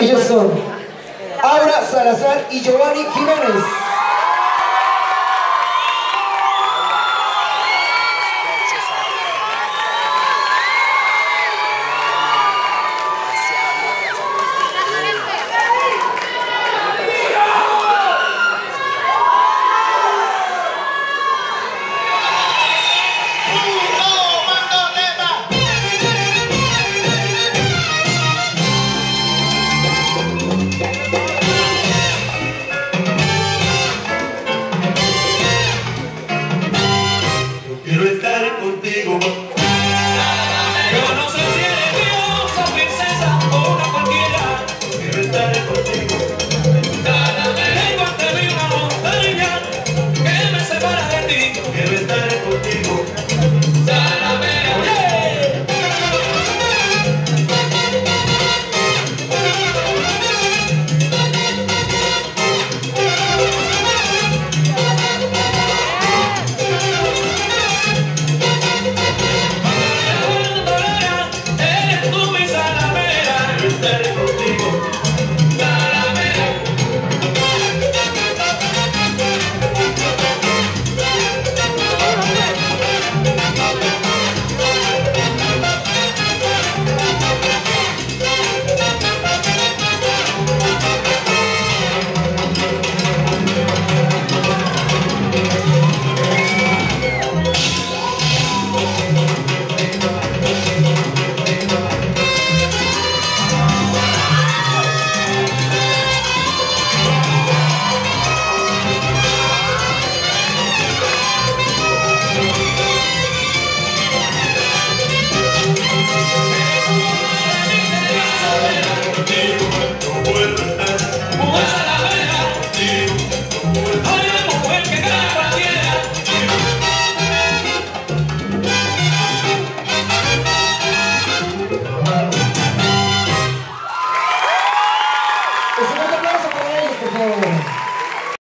Ellos son Aura Salazar y Giovanni Jiménez. contigo.